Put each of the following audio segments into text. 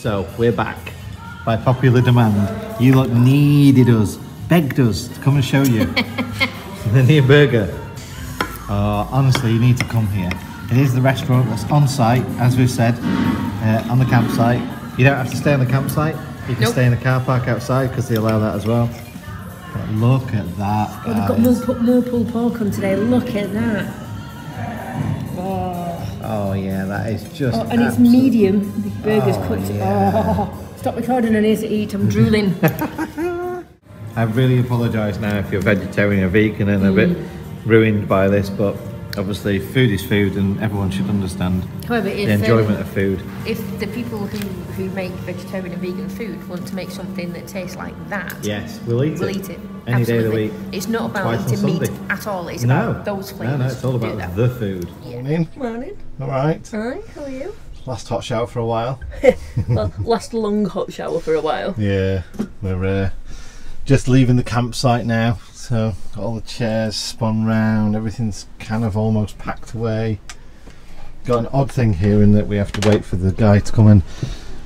So we're back by popular demand. You lot needed us, begged us to come and show you the new burger. Uh, honestly, you need to come here. It is the restaurant that's on site, as we've said, uh, on the campsite. You don't have to stay on the campsite. You can Nope. stay in the car park outside because they allow that as well. But look at that, Oh, they've got more, more pulled pork on today. Look at that. Oh, Oh yeah, that is just. oh and it's medium. The burger's Oh, cooked. yeah. Oh, stop recording and here's to eat. I'm drooling. I really apologise now if you're vegetarian or vegan and a bit Mm. ruined by this, but obviously food is food and everyone should understand However, the enjoyment um, of food. if the people who, who make vegetarian and vegan food want to make something that tastes like that, Yes, we'll eat we'll it. eat it. Any day of the week. It's not about Twice eating meat Sunday. at all. It's No, about those flavours. no, no, it's all about the food. Morning. Morning. All right. Hi, how are you? Last hot shower for a while. well, last long hot shower for a while. Yeah, we're uh, just leaving the campsite now. So got all the chairs spun round. Everything's kind of almost packed away. Got an odd thing here in that we have to wait for the guy to come and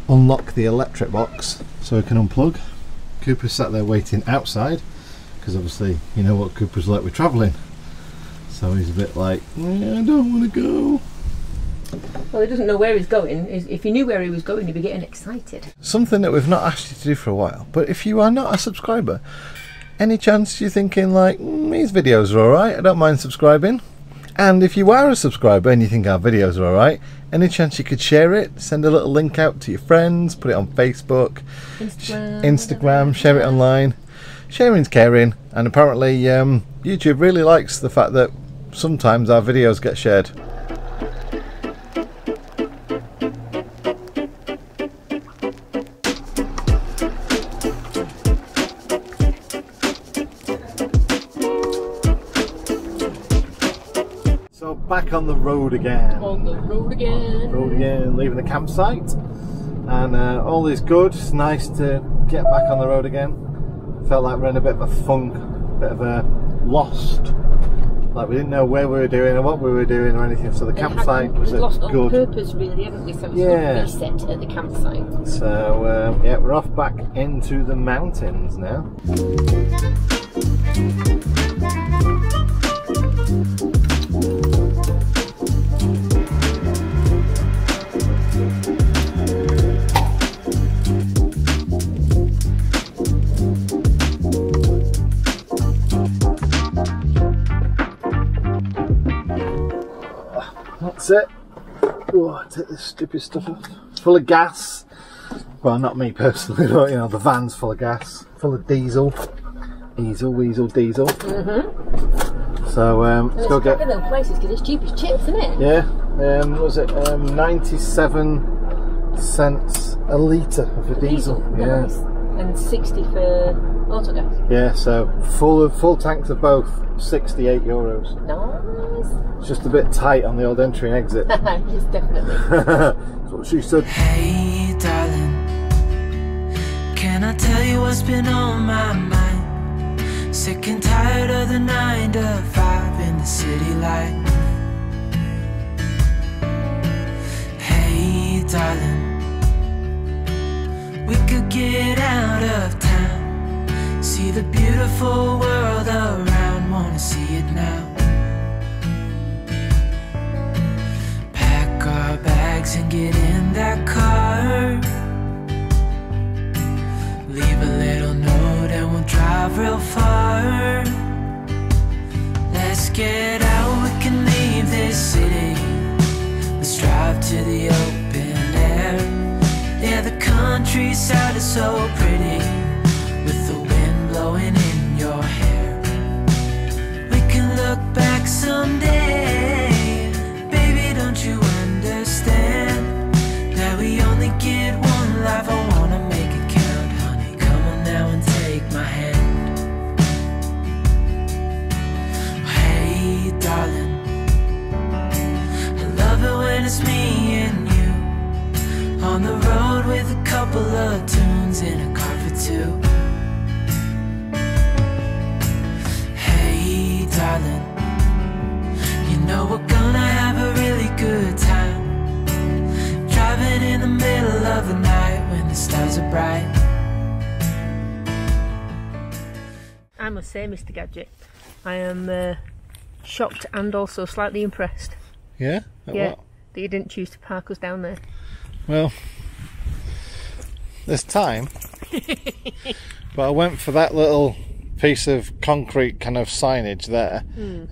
unlock the electric box so we can unplug. Cooper's sat there waiting outside because obviously you know what Cooper's like with travelling. So he's a bit like, "Yeah, I don't want to go. Well, he doesn't know where he's going. If he knew where he was going, he'd be getting excited. something that we've not asked you to do for a while. But if you are not a subscriber, any chance you're thinking like mm, these videos are alright? I don't mind subscribing. And if you are a subscriber and you think our videos are alright, any chance you could share it? Send a little link out to your friends, put it on Facebook, Instagram. Instagram, share it online. Sharing's caring, and apparently um, YouTube really likes the fact that sometimes our videos get shared. Back on the road again. On the road again. road again, leaving the campsite, and uh, all is good. It's nice to get back on the road again. Felt like we're in a bit of a funk, a bit of a lost. Like we didn't know where we were doing or what we were doing or anything. So the campsite was lost good. purpose, really, haven't we? So it's Yeah. yeah. reset at the campsite. So um, yeah, we're off back into the mountains now. That's it. Oh, take this stupid stuff off. Full of gas. Well, not me personally, but you know, the van's full of gas, full of diesel. Diesel, weasel, diesel. Mm-hmm. So um, let's It's go get. them places because it's cheap as chips, isn't it? Yeah, um, what was it um, 97 cents a litre for diesel? Yeah, Nice. And 60 for autogas. yeah. So full of full tanks of both, 68 euros. Nice. It's just a bit tight on the old entry and exit. yes, definitely. That's what she said. Hey, darling, can I tell you what's been on my mind? Sick and tired of the nine to five in the city life. Hey, darling, of town, see the beautiful world around, wanna see it now. Pack our bags and get in that car. Leave a little note and we'll drive real far. Let's get out, we can leave this city. Let's drive to the open countryside is so pretty with the wind blowing in your hair. We can look back someday. Baby, don't you understand that we only get one life? Say, Mr. Gadget, I am uh, shocked and also slightly impressed. Yeah? At yeah, what? that you didn't choose to park us down there. Well, there's time. but I went for that little piece of concrete kind of signage there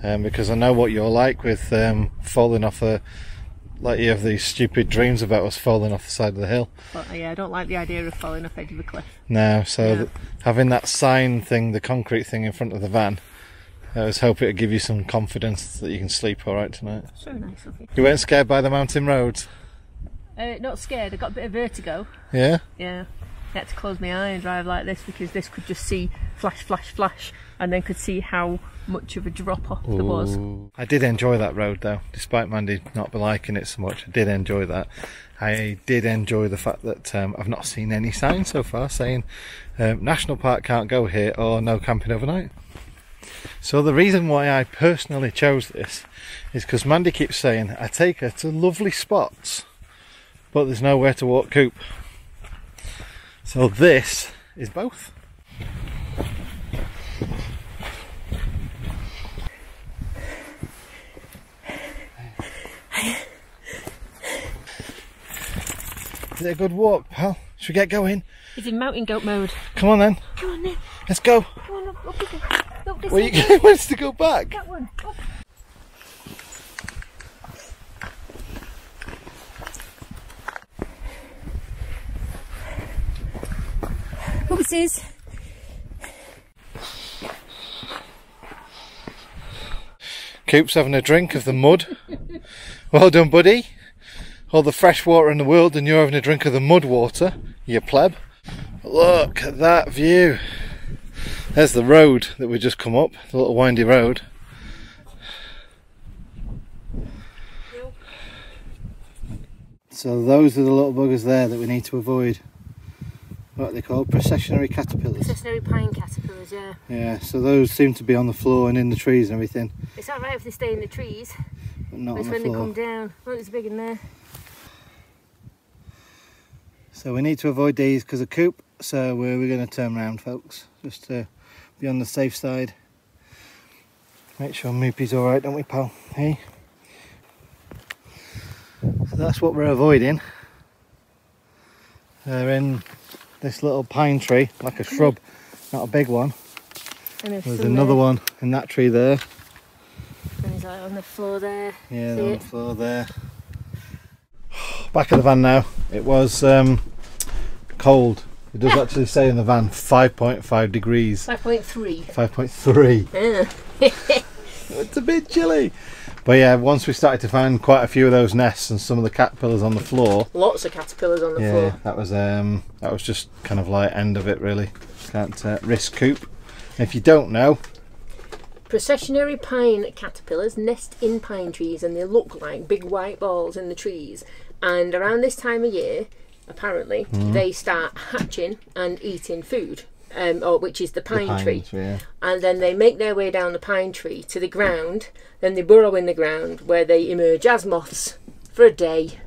um, because I know what you're like with um, falling off a. Like you have these stupid dreams about us falling off the side of the hill. But yeah, I don't like the idea of falling off edge of a cliff. No, so Yeah. th- having that sign thing, the concrete thing in front of the van, I was hoping it'd give you some confidence that you can sleep all right tonight. So nice of you. You weren't scared by the mountain roads, Uh, not scared. I got a bit of vertigo. yeah? Yeah. I had to close my eye and drive like this because this could just see flash, flash, flash, and then could see how much of a drop off there was. I did enjoy that road though, despite Mandy not liking it so much. I did enjoy that. I did enjoy the fact that um, I've not seen any signs so far saying um, National Park can't go here or no camping overnight. So the reason why I personally chose this is because Mandy keeps saying I take her to lovely spots, but there's nowhere to walk coop. So this is both. Is it a good walk, pal? Should we get going? He's in mountain goat mode. Come on then, Come on then. let's go. Come on up, up, up, up this Where you going? Wants to go back? That one. Up. Coop's having a drink of the mud. Well done, buddy. All the fresh water in the world, and you're having a drink of the mud water, you pleb. Look at that view. There's the road that we just come up, the little windy road. So those are the little buggers there that we need to avoid. What are they called? Processionary caterpillars. Processionary pine caterpillars, yeah. Yeah, so those seem to be on the floor and in the trees and everything, It's alright if they stay in the trees, but not but it's on when the they come down. Look, it's big in there. So we need to avoid these because of coop. So we're, we're going to turn around, folks, just to be on the safe side. Make sure Moopy's all right, don't we, pal? Hey. So that's what we're avoiding. They're in this little pine tree, like a shrub, not a big one. And There's another one in that tree there. And he's like on the floor there. Yeah, on the floor there. Back of the van now. It was um, cold. It does actually say in the van 5.5 degrees. 5.3. 5.3. Yeah. It's a bit chilly. But yeah, once we started to find quite a few of those nests and some of the caterpillars on the floor, Lots of caterpillars on the yeah, floor. that was um, that was just kind of like end of it really. Can't uh, risk coop. If you don't know, Processionary pine caterpillars nest in pine trees and they look like big white balls in the trees. And around this time of year, apparently, Mm-hmm. they start hatching and eating food, um, or which is the pine, the tree. pines, yeah. And then they make their way down the pine tree to the ground. Then they burrow in the ground where they emerge as moths for a day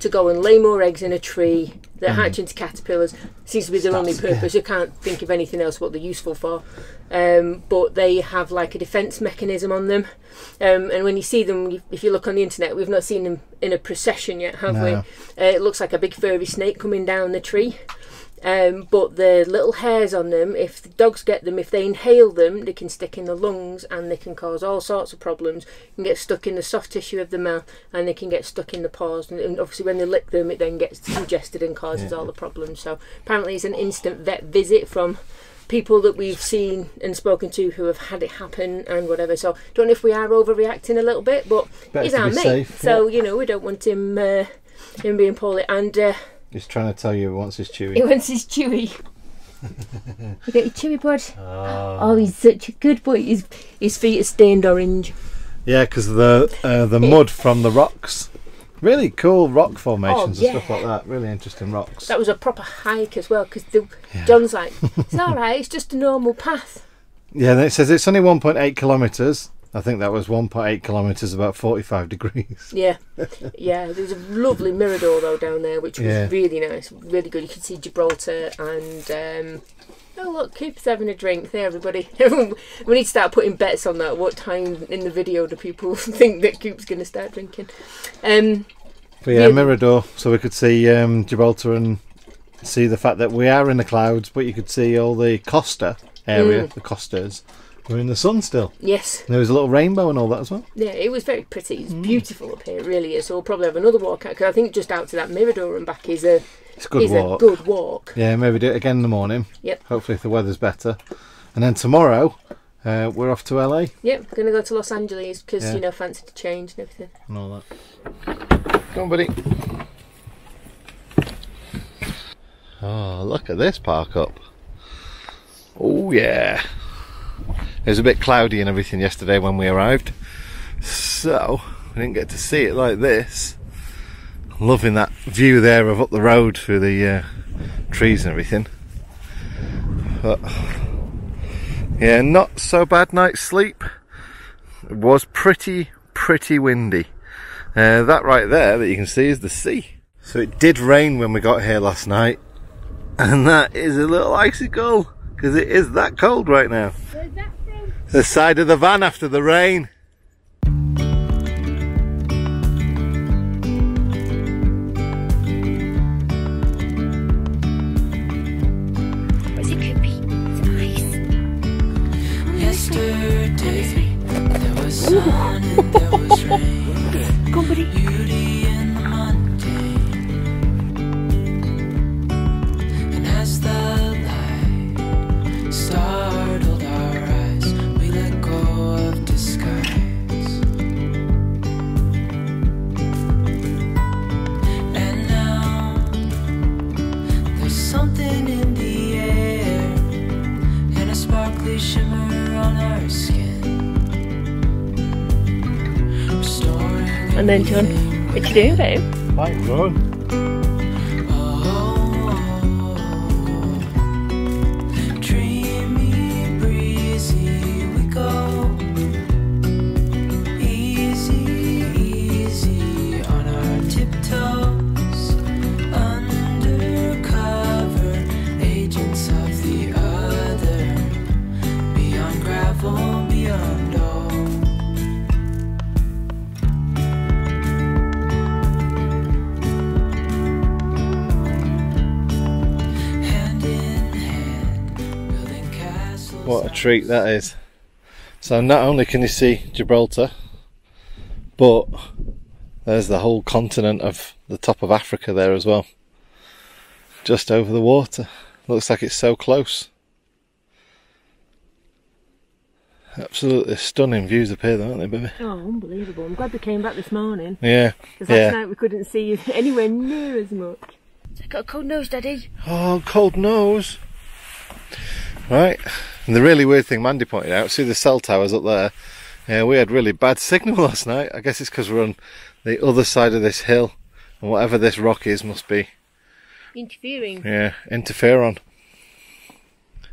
to go and lay more eggs in a tree. They're hatch into caterpillars. Seems to be their only purpose. You can't think of anything else what they're useful for. Um, but they have like a defence mechanism on them. Um, and when you see them, if you look on the internet, we've not seen them in a procession yet, have we? Uh, it looks like a big furry snake coming down the tree. Um, but the little hairs on them, if the dogs get them, if they inhale them, they can stick in the lungs and they can cause all sorts of problems. You can get stuck in the soft tissue of the mouth and they can get stuck in the paws. And, and obviously, when they lick them, it then gets congested and causes all the problems. So, apparently, it's an instant vet visit from people that we've seen and spoken to who have had it happen and whatever. So, don't know if we are overreacting a little bit, but Better he's our mate. safe, so, you know, we don't want him. Uh, him being poorly, and uh, He's trying to tell you he wants his chewy. he wants his chewy. you got your chewy bud? Oh, he's such a good boy. His, his feet are stained orange. Yeah, because the uh, the mud from the rocks. Really cool rock formations Oh, and stuff like that. Really interesting rocks. That was a proper hike as well, because John's like, it's all right, it's just a normal path. Yeah, and it says it's only 1.8 kilometres I think that was 1.8 kilometres, about 45 degrees. Yeah, yeah. There's a lovely mirador though down there, which was Yeah. really nice, really good. You could see Gibraltar and. Um, Oh look, Cooper's having a drink. There, everybody. we need to start putting bets on that. What time in the video do people think that Coop's going to start drinking? Um, But yeah, Really? Mirador, so we could see um, Gibraltar and see the fact that we are in the clouds, but you could see all the Costa area, Mm. the Costas, were in the sun still. yes, And there was a little rainbow and all that as well. yeah, it was very pretty. It's Mm. beautiful up here, it really is. So we'll probably have another walk out because I think just out to that Mirador and back is a It's a good is walk. a good walk. Yeah, maybe do it again in the morning. Yep. Hopefully, if the weather's better. And then tomorrow, uh, we're off to LA Yep, gonna go to Los Angeles because Yeah. you know fancy to change and everything. and all that. Come on, buddy. Oh, look at this park up. Oh, yeah. It was a bit cloudy and everything yesterday when we arrived. So, we didn't get to see it like this. Loving that view there of up the road through the uh, trees and everything. But, yeah, not so bad night's sleep. It was pretty, pretty windy. Uh, that right there that you can see is the sea. So it did rain when we got here last night, and that is a little icicle because it is that cold right now. Where's that from? The side of the van after the rain. Where's it could be? It's nice. Yesterday, there was sun and there was rain. And then John, what you doing, babe? Quite good. Treat that is. So not only can you see Gibraltar, but there's the whole continent of the top of Africa there as well. Just over the water. Looks like it's so close. Absolutely stunning views up here, though, aren't they, baby? Oh, unbelievable! I'm glad we came back this morning Yeah. because last Yeah. night we couldn't see you anywhere near as much. I got a cold nose, Daddy. Oh, cold nose. Right. And the really weird thing Mandy pointed out, see the cell towers up there? Yeah, we had really bad signal last night. I guess it's because we're on the other side of this hill. And whatever this rock is must be, Interfering. yeah, interferon.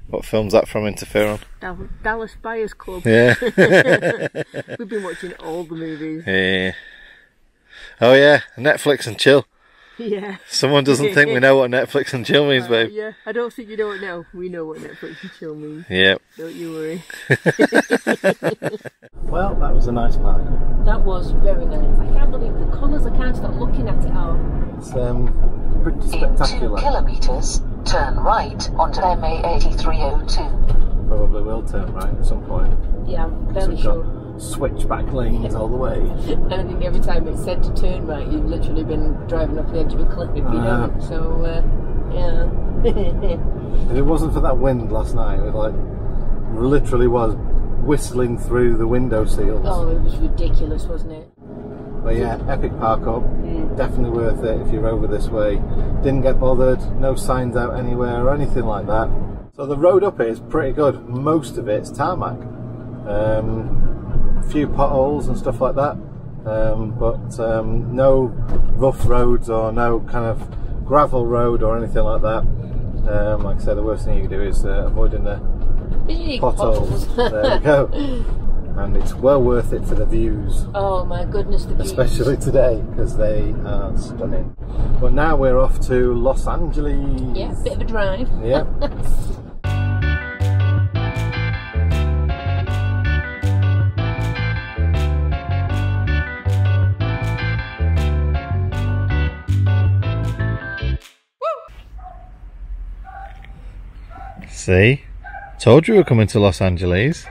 What film's that from, interferon? Dallas Buyers Club. Yeah. We've been watching all the movies. yeah. Oh yeah, Netflix and chill. Yeah. Someone doesn't think we know what Netflix and chill means, Uh, babe. yeah. I don't think you know it now. We know what Netflix and chill means. Yep. Don't you worry. Well, that was a nice park. That was very nice. I can't believe the colours. I can't stop looking at it all. It's um, pretty spectacular. In two kilometres, turn right onto MA 8302. Probably will turn right at some point. Yeah, I'm fairly we've sure. Switchback lanes all the way. I think every time it said to turn right, you've literally been driving off the edge of a cliff if you Ah. don't. So, uh, yeah. If it wasn't for that wind last night, it like literally was whistling through the window seals. oh, it was ridiculous, wasn't it? But yeah, epic park up. Mm. Definitely worth it if you're over this way. Didn't get bothered, no signs out anywhere or anything like that. So the road up here is pretty good. Most of it's tarmac. Um, few potholes and stuff like that. Um, but um, no rough roads or no kind of gravel road or anything like that. Um, like I say, the worst thing you can do is uh, avoiding the Big potholes. there we go. and it's well worth it for the views, Oh my goodness, the views. especially today because they are stunning. But now we're off to Los Angeles. Yeah, bit of a drive. Yeah. See? Told you we were coming to Los Angeles.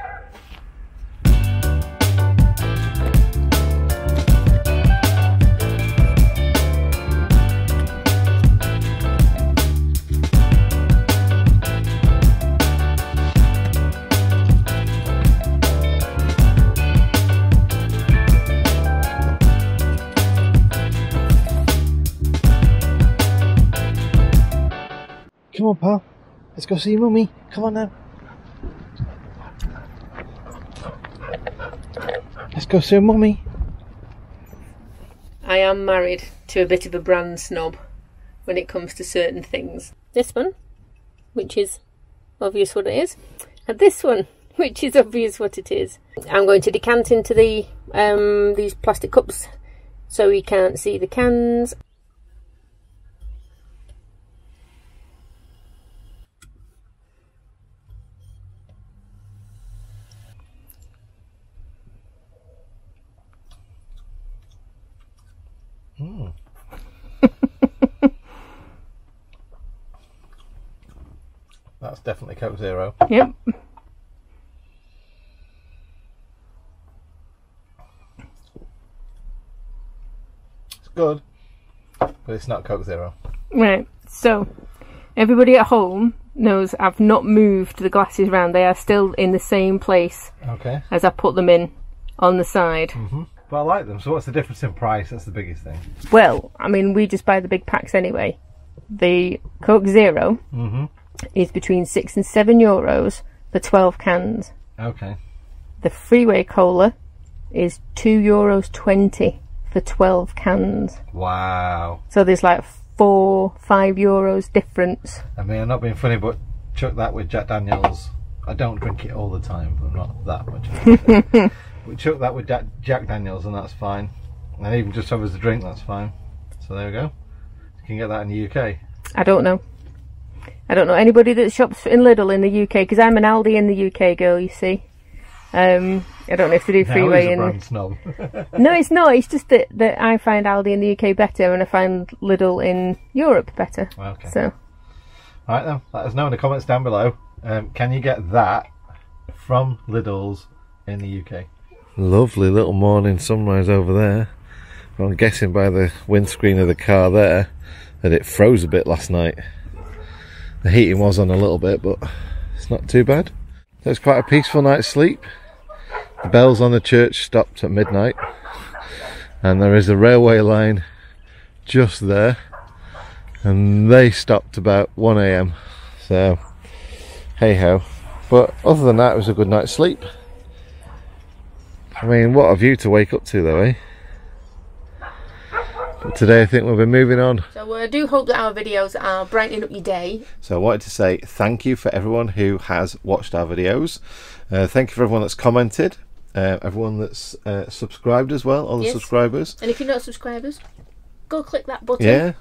Come on, pal. Let's go see mummy. Come on now. Let's go see mummy. I am married to a bit of a brand snob when it comes to certain things. This one, which is obvious what it is, and this one, which is obvious what it is. I'm going to decant into the um, these plastic cups so we can't see the cans. Definitely Coke Zero. Yep. It's good, but it's not Coke Zero. Right. So everybody at home knows I've not moved the glasses round. They are still in the same place Okay. as I put them in on the side. Mm-hmm. But I like them. So what's the difference in price? That's the biggest thing. Well, I mean, we just buy the big packs anyway. The Coke 0 mm-hmm. Is between six and seven euros for 12 cans. Okay. The Freeway Cola is two euros 20 for 12 cans. Wow. So there's like four, five euros difference. I mean, I'm not being funny, but chuck that with Jack Daniels. I don't drink it all the time, but not that much. we chuck that with Jack, Jack Daniels, and that's fine. And even just have as a drink, that's fine. So there we go. You can get that in the UK. I don't know. I don't know anybody that shops in Lidl in the UK because I'm an Aldi in the UK girl. You see, um, I don't know if they do Now freeway in. No, it's not. It's just that, that I find Aldi in the UK better and I find Lidl in Europe better. Okay. So, Right then, let us know in the comments down below. Um, can you get that from Lidl's in the UK? Lovely little morning sunrise over there. I'm guessing by the windscreen of the car there that it froze a bit last night. The heating was on a little bit, but it's not too bad. It was quite a peaceful night's sleep. The bells on the church stopped at midnight, and there is a railway line just there and they stopped about 1 a.m. So, hey ho. But other than that, it was a good night's sleep. I mean, what a view to wake up to, though, eh? But today, I think we'll be moving on. so I do hope that our videos are brightening up your day. So, I wanted to say thank you for everyone who has watched our videos. Uh, thank you for everyone that's commented, uh, everyone that's uh, subscribed as well, all the Yes. subscribers. And if you're not subscribers, go click that button Yeah,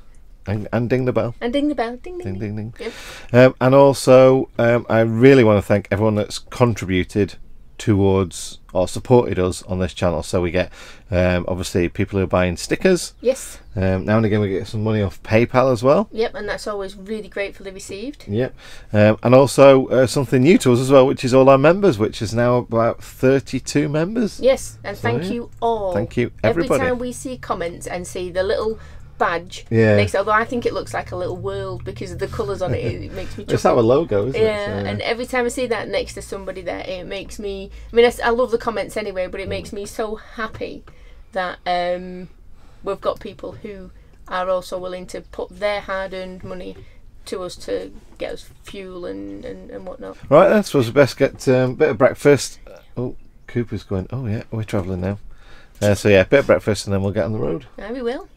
and, and ding the bell. and ding the bell. Ding, ding, Ding, ding. ding, ding. Yep. Um, and also, um, I really want to thank everyone that's contributed towards or supported us on this channel. So we get, um, obviously, people who are buying stickers. Yes. Um, now and again, we get some money off PayPal as well. Yep. And that's always really gratefully received. Yep. Um, and also uh, something new to us as well, which is all our members, which is now about 32 members. Yes. And So, thank yeah. you all. Thank you, everybody. Every time we see comments and see the little badge Yeah. next, although I think it looks like a little world because of the colours on it, it makes me. It's our logo, isn't Yeah, it? So, and every time I see that next to somebody there, it makes me. I mean, I love the comments anyway, but it makes me so happy that um, we've got people who are also willing to put their hard-earned money to us to get us fuel and, and, and whatnot. Right, suppose we best get um, a bit of breakfast. Oh, Cooper's going, oh yeah, we're travelling now. Uh, so yeah, bit of breakfast and then we'll get on the road. There we will.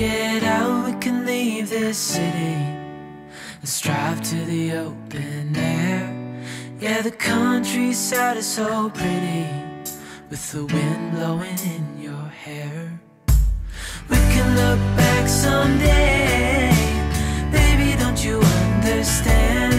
Get out, we can leave this city. Let's drive to the open air. Yeah, the countryside is so pretty with the wind blowing in your hair. We can look back someday. Baby, don't you understand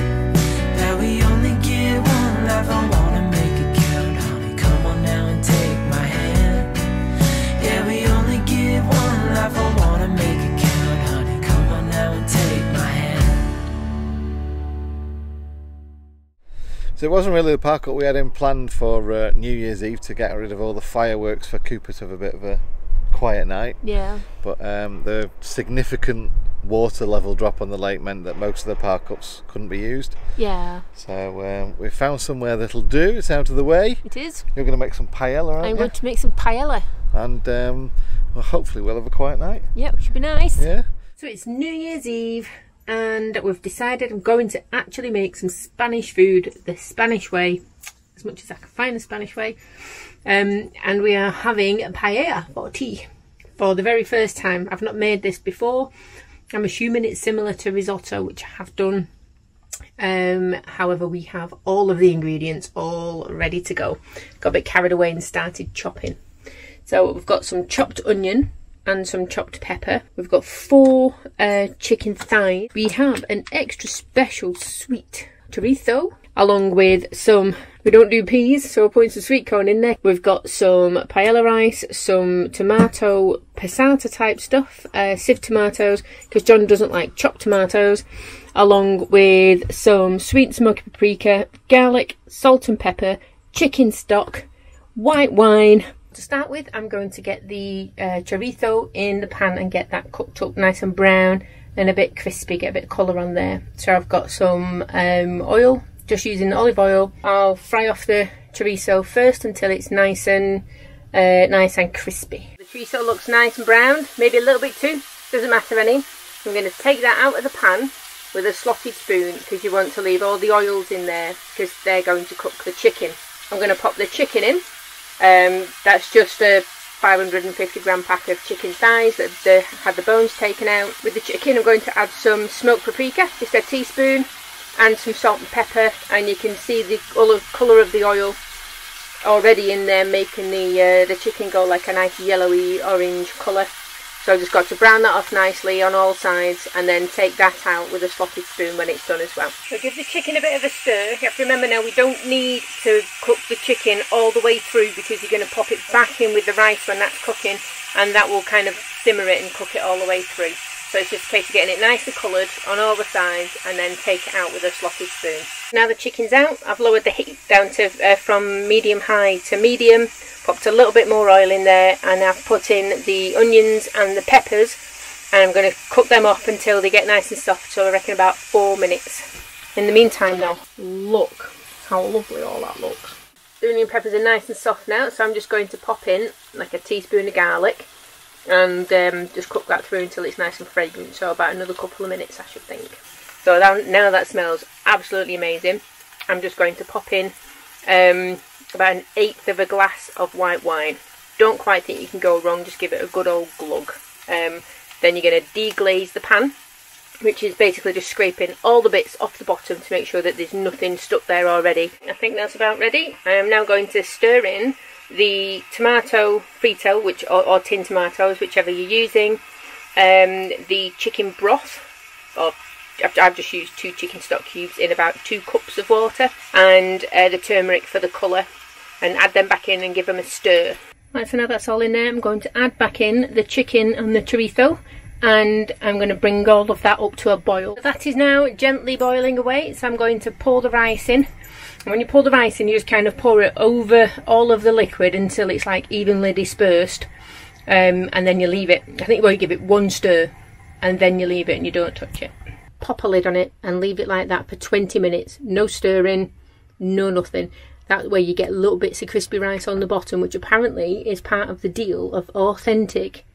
So it wasn't really the park up we had in planned for uh, New Year's Eve to get rid of all the fireworks for Cooper to have a bit of a quiet night. Yeah. But um, the significant water level drop on the lake meant that most of the park ups couldn't be used. Yeah, So um, we found somewhere that'll do. It's out of the way. it is. You're going to make some paella, aren't I'm you? going to make some paella. And um, well, hopefully we'll have a quiet night. Yep, should be nice. Yeah. So it's New Year's Eve and we've decided I'm going to actually make some Spanish food the Spanish way, as much as I can find the Spanish way. Um, and we are having paella for tea for the very first time. I've not made this before. I'm assuming it's similar to risotto, which I have done. Um, however, we have all of the ingredients all ready to go. Got a bit carried away and started chopping. So we've got some chopped onion and some chopped pepper. We've got four uh, chicken thighs. We have an extra special sweet chorizo along with some, we don't do peas, so we're putting some sweet corn in there. We've got some paella rice, some tomato passata type stuff, uh, sieved tomatoes, because John doesn't like chopped tomatoes, along with some sweet smoky paprika, garlic, salt and pepper, chicken stock, white wine. To start with, I'm going to get the uh, chorizo in the pan and get that cooked up nice and brown and a bit crispy, get a bit of colour on there. So I've got some um, oil, just using olive oil. I'll fry off the chorizo first until it's nice and uh, nice and crispy. The chorizo looks nice and brown, maybe a little bit too, doesn't matter any. I'm going to take that out of the pan with a slotted spoon because you want to leave all the oils in there because they're going to cook the chicken. I'm going to pop the chicken in. Um, that's just a 550 gram pack of chicken thighs that the, had the bones taken out. With the chicken I'm going to add some smoked paprika, just a teaspoon, and some salt and pepper and you can see the colour of the oil already in there making the uh, the chicken go like a nice yellowy orange colour. So I've just got to brown that off nicely on all sides and then take that out with a slotted spoon when it's done as well. So give the chicken a bit of a stir. You have to remember now we don't need to cook the chicken all the way through because you're going to pop it back in with the rice when that's cooking and that will kind of simmer it and cook it all the way through. So it's just a case of getting it nicely coloured on all the sides and then take it out with a slotted spoon. Now the chicken's out, I've lowered the heat down to uh, from medium high to medium, popped a little bit more oil in there and I've put in the onions and the peppers and I'm going to cook them off until they get nice and soft, so I reckon about four minutes. In the meantime though, look how lovely all that looks. The onion peppers are nice and soft now, so I'm just going to pop in like a teaspoon of garlic and um, just cook that through until it's nice and fragrant. So about another couple of minutes, I should think. So now, now that smells absolutely amazing. I'm just going to pop in um, about an eighth of a glass of white wine. Don't quite think you can go wrong. Just give it a good old glug. Um, then you're going to deglaze the pan, which is basically just scraping all the bits off the bottom to make sure that there's nothing stuck there already. I think that's about ready. I am now going to stir in the tomato frito, which or, or tin tomatoes, whichever you're using, um, the chicken broth, or I've, I've just used two chicken stock cubes in about two cups of water, and uh, the turmeric for the colour, and add them back in and give them a stir. Right, so now that's all in there, I'm going to add back in the chicken and the chorizo, and I'm going to bring all of that up to a boil. That is now gently boiling away, so I'm going to pour the rice in. And when you pour the rice in, you just kind of pour it over all of the liquid until it's like evenly dispersed. Um, and then you leave it. I think well, you give it one stir and then you leave it and you don't touch it. Pop a lid on it and leave it like that for 20 minutes. No stirring, no nothing. That way you get little bits of crispy rice on the bottom, which apparently is part of the deal of authentic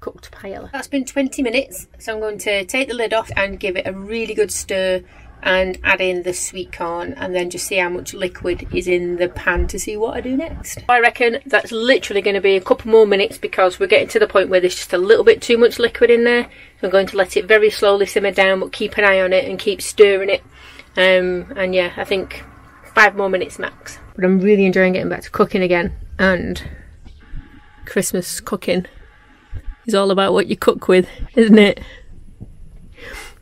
cooked paella. That's been 20 minutes, so I'm going to take the lid off and give it a really good stir and add in the sweet corn and then just see how much liquid is in the pan to see what I do next. I reckon that's literally going to be a couple more minutes because we're getting to the point where there's just a little bit too much liquid in there. So I'm going to let it very slowly simmer down but keep an eye on it and keep stirring it. Um, and yeah, I think five more minutes max. But I'm really enjoying getting back to cooking again and Christmas cooking is all about what you cook with, isn't it?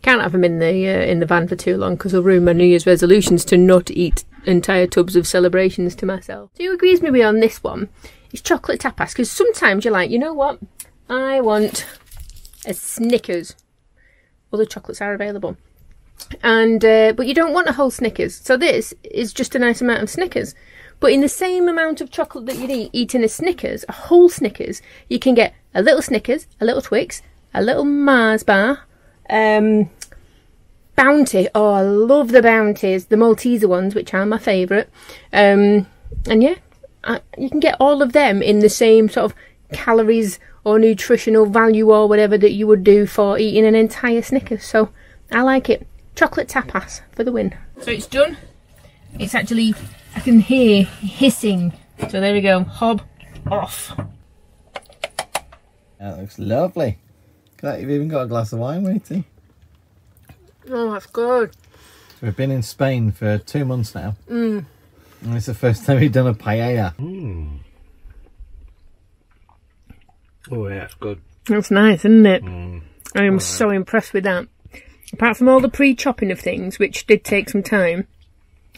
Can't have them in the uh, in the van for too long because I'll ruin my New Year's resolutions to not eat entire tubs of celebrations to myself. So who agrees with me on this one? It's chocolate tapas because sometimes you're like, you know what? I want a Snickers. Other chocolates are available, and uh, but you don't want a whole Snickers. So this is just a nice amount of Snickers. But in the same amount of chocolate that you'd eat eating a Snickers, a whole Snickers, you can get a little Snickers, a little Twix, a little Mars bar, um, Bounty. Oh, I love the Bounties, the Malteser ones, which are my favourite. Um, and yeah, I, you can get all of them in the same sort of calories or nutritional value or whatever that you would do for eating an entire Snickers. So I like it. Chocolate tapas for the win. So it's done. It's actually, I can hear hissing. So there we go. Hob off. That looks lovely. Look at that, you've even got a glass of wine waiting. Oh, that's good. So we've been in Spain for two months now. Mm. And it's the first time we've done a paella. Mm. Oh yeah, it's good. That's nice, isn't it? Mm. I am so impressed with that. Apart from all the pre-chopping of things, which did take some time,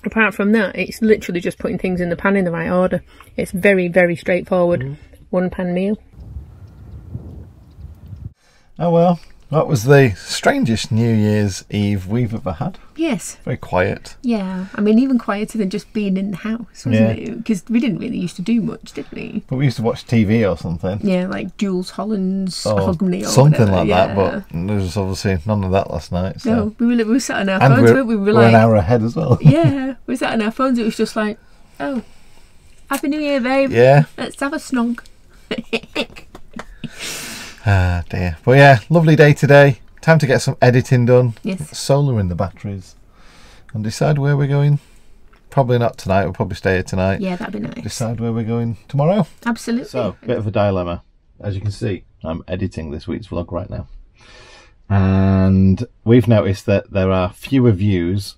apart from that, it's literally just putting things in the pan in the right order. It's very, very straightforward. Mm. One pan meal. Oh well, that was the strangest New Year's Eve we've ever had. Yes. Very quiet. Yeah. I mean, even quieter than just being in the house, wasn't Yeah. it? Because we didn't really used to do much, did we? But we used to watch TV or something. Yeah, like Jools Holland's oh, Or Hogmanay or something whatever, like yeah. that, but there was obviously none of that last night. So. No, we were, we were sat on our and phones. we're, we were we're like, an hour ahead as well. yeah, we sat on our phones. It was just like, oh, Happy New Year, babe. yeah. Let's have a snog. Ah dear. But yeah, lovely day today. Time to get some editing done. Yes. Solar in the batteries. And decide where we're going. Probably not tonight. We'll probably stay here tonight. Yeah, that'd be nice. Decide where we're going tomorrow. Absolutely. So, bit of a dilemma. As you can see, I'm editing this week's vlog right now. And we've noticed that there are fewer views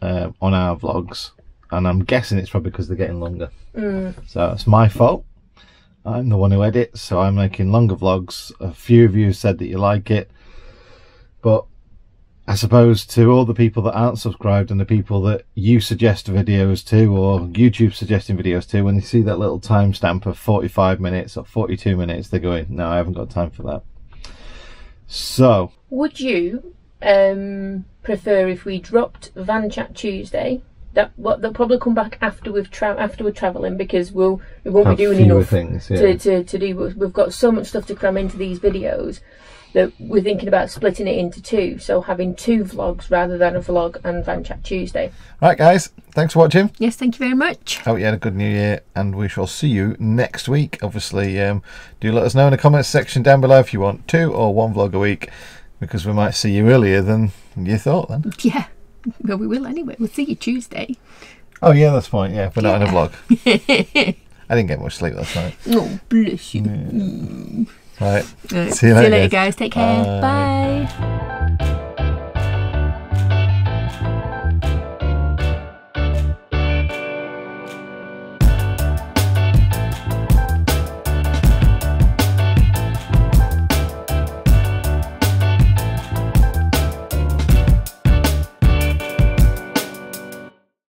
uh, on our vlogs. And I'm guessing it's probably because they're getting longer. So it's my fault. I'm the one who edits, so I'm making longer vlogs. A few of you said that you like it. But I suppose to all the people that aren't subscribed and the people that you suggest videos to or YouTube suggesting videos to, when they see that little timestamp of 45 minutes or 42 minutes, they're going, no, I haven't got time for that. So, Would you um, prefer if we dropped Van Chat Tuesday? That what they'll probably come back after we've tra- after we're travelling because we'll we won't have be doing fewer enough things. Yeah. to, to, to do. but We've got so much stuff to cram into these videos that we're thinking about splitting it into two. So having two vlogs rather than a vlog and Van Chat Tuesday. Right, guys, thanks for watching. Yes, thank you very much. Hope you had a good new year, and we shall see you next week. Obviously, um, do let us know in the comments section down below if you want two or one vlog a week, because we might see you earlier than you thought then. Yeah. Well, we will anyway. We'll see you Tuesday. Oh, yeah, that's fine. Yeah, we're not in a vlog. I didn't get much sleep last night. Oh, bless you. Mm. Right. Right, See you later, guys. guys. Take care. Bye. Bye.